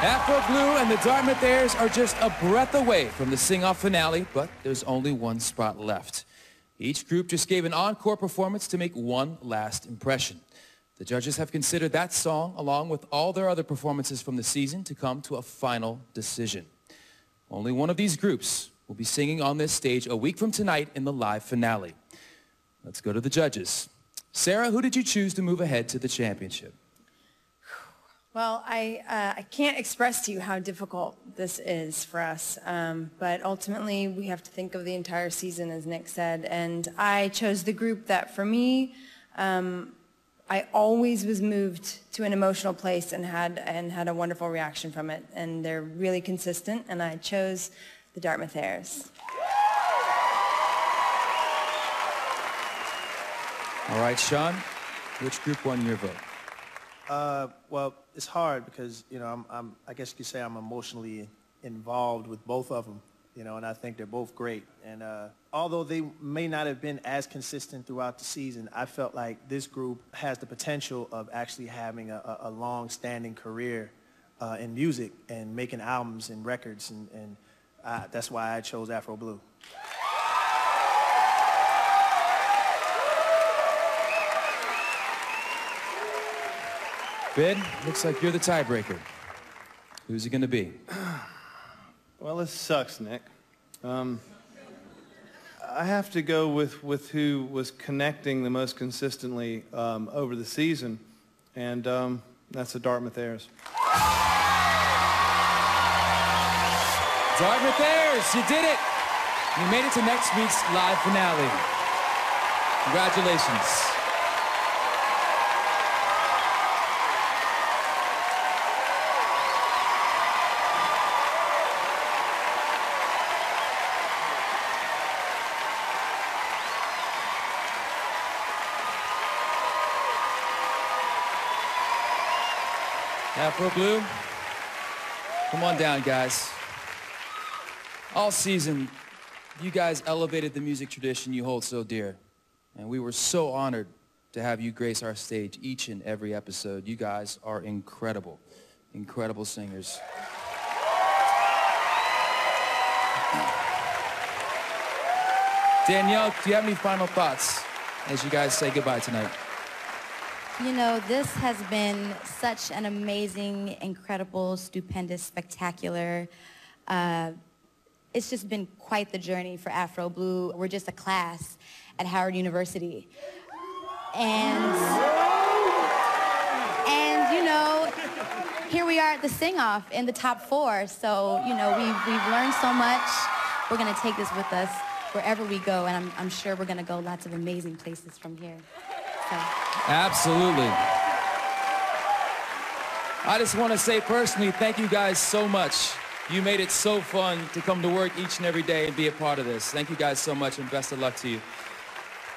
Afro Blue and the Dartmouth Aires are just a breath away from the sing-off finale, but there's only one spot left. Each group just gave an encore performance to make one last impression. The judges have considered that song, along with all their other performances from the season, to come to a final decision. Only one of these groups will be singing on this stage a week from tonight in the live finale. Let's go to the judges. Sara, who did you choose to move ahead to the championship? Well, I, uh, I can't express to you how difficult this is for us, um, but ultimately we have to think of the entire season, as Nick said, and I chose the group that, for me, um, I always was moved to an emotional place and had and had a wonderful reaction from it, and they're really consistent, and I chose the Dartmouth Aires. All right, Shawn, which group won your vote? Uh, well, it's hard because, you know, I'm, I'm, I guess you could say I'm emotionally involved with both of them, you know, and I think they're both great. And uh, although they may not have been as consistent throughout the season, I felt like this group has the potential of actually having a, a long-standing career uh, in music and making albums and records, and, and uh, that's why I chose Afro Blue. Ben, looks like you're the tiebreaker. Who's it going to be? Well, this sucks, Nick. Um, I have to go with, with who was connecting the most consistently um, over the season, and um, that's the Dartmouth Aires. Dartmouth Aires, you did it! You made it to next week's live finale. Congratulations. Afro Blue, come on down, guys. All season, you guys elevated the music tradition you hold so dear. And we were so honored to have you grace our stage each and every episode. You guys are incredible, incredible singers. Danielle, do you have any final thoughts as you guys say goodbye tonight? You know, this has been such an amazing, incredible, stupendous, spectacular. Uh, it's just been quite the journey for Afro Blue. We're just a class at Howard University. And, and you know, here we are at the sing-off in the top four. So, you know, we've, we've learned so much. We're going to take this with us wherever we go, and I'm, I'm sure we're going to go lots of amazing places from here. So. Absolutely. I just want to say personally, thank you guys so much. You made it so fun to come to work each and every day and be a part of this. Thank you guys so much and best of luck to you.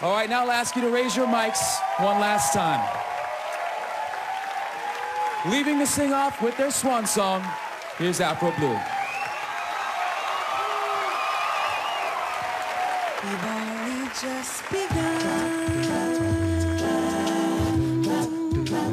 All right, now I'll ask you to raise your mics one last time. Leaving the sing-off with their swan song, here's Afro Blue. We've only just begun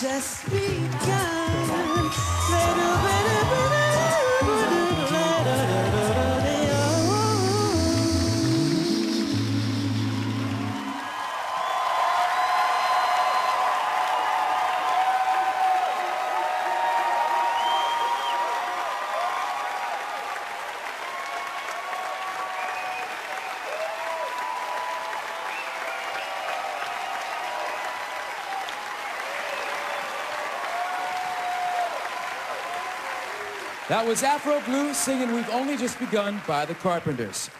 just begun. That was Afro Blue singing We've Only Just Begun by the Carpenters.